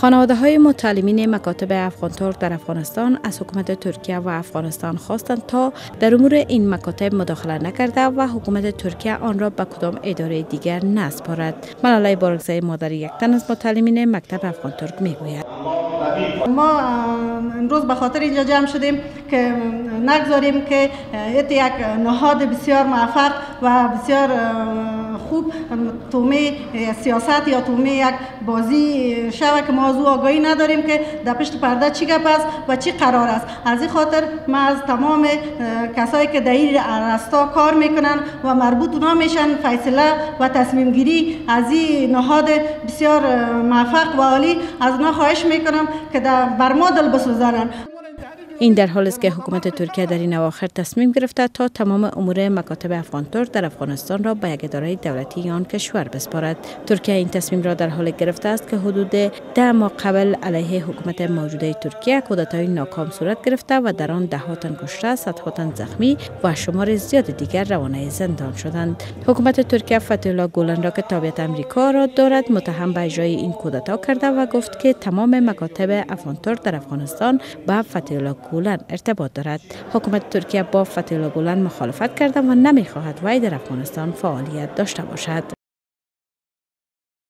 خانواده های متعلمین مکاتب افغان ترک در افغانستان از حکومت ترکیه و افغانستان خواستند تا در امور این مکاتب مداخله نکرده و حکومت ترکیه آن را به کدام اداره دیگر نسپارد. ملاله بارگزای مادر یک تن از متعلمین مکتب افغان ترک می‌گوید. ما امروز به خاطر اینجا جمع شدیم که نگذاریم که یک نهاد بسیار موفق و بسیار خوب تومه سیاست یا تومه یک بازی شوه که موضوع آگاهی نداریم که در پشت پرده چی گپ است و چی قرار است. از این خاطر ما از تمام کسایی که در این رستا کار می‌کنن و مربوط اونا میشن فیصله و تصمیم گیری از این نهاد بسیار موفق و عالی از اونا خواهش می‌کنم که در بر ما دل lebaran این در حال است که حکومت ترکیه در این اواخر تصمیم گرفته تا تمام امور مکاتب افغان ترک در افغانستان را به یک اداره دولتی آن کشور بسپارد. ترکیه این تصمیم را در حال گرفته است که حدود ده ماه قبل علیه حکومت موجوده ترکیه کودتای ناکام صورت گرفته و در آن ده تن کشته صدها تن زخمی و شمار زیاد دیگر روانه زندان شدند. حکومت ترکیه الله گولن را که تابعیت امریکا را دارد متهم به اجرای این کودتا کرده و گفت که تمام مکاتب افغان ترک در افغانستان به الله گولن ارتباط دارد. حکومت ترکیه با گولن مخالفت کرده و نمی‌خواهد وی در افغانستان فعالیت داشته باشد.